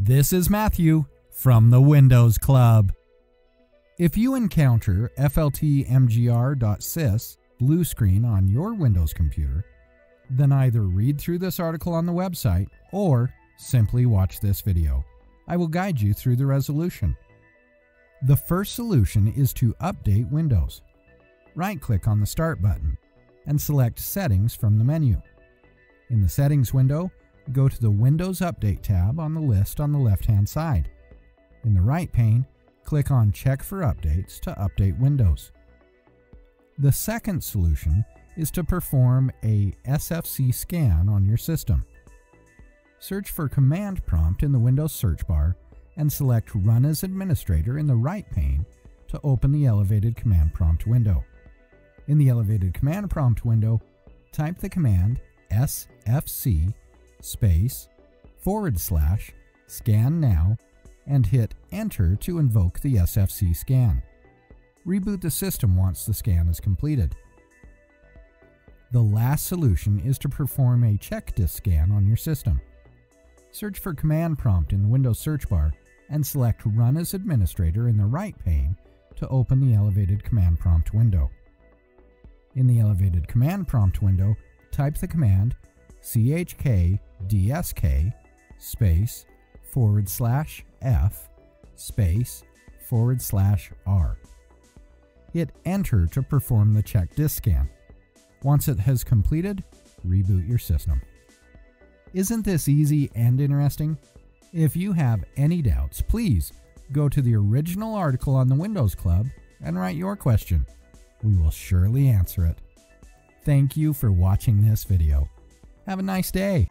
This is Matthew from the Windows Club. If you encounter fltmgr.sys blue screen on your Windows computer, then either read through this article on the website or simply watch this video. I will guide you through the resolution. The first solution is to update Windows. Right-click on the Start button and select Settings from the menu. In the Settings window, go to the Windows Update tab on the list on the left-hand side. In the right pane, click on Check for Updates to update Windows. The second solution is to perform a SFC scan on your system. Search for Command Prompt in the Windows search bar and select Run as Administrator in the right pane to open the elevated command prompt window. In the elevated command prompt window, type the command sfc space forward slash scan now and hit enter to invoke the SFC scan. Reboot the system once the scan is completed. The last solution is to perform a check disk scan on your system. Search for Command Prompt in the Windows search bar and select Run as Administrator in the right pane to open the elevated command prompt window. In the elevated command prompt window, type the command chkdsk space forward slash f space forward slash r. Hit enter to perform the check disk scan. Once it has completed, reboot your system. Isn't this easy and interesting? If you have any doubts, please go to the original article on the Windows Club and write your question. We will surely answer it. Thank you for watching this video. Have a nice day.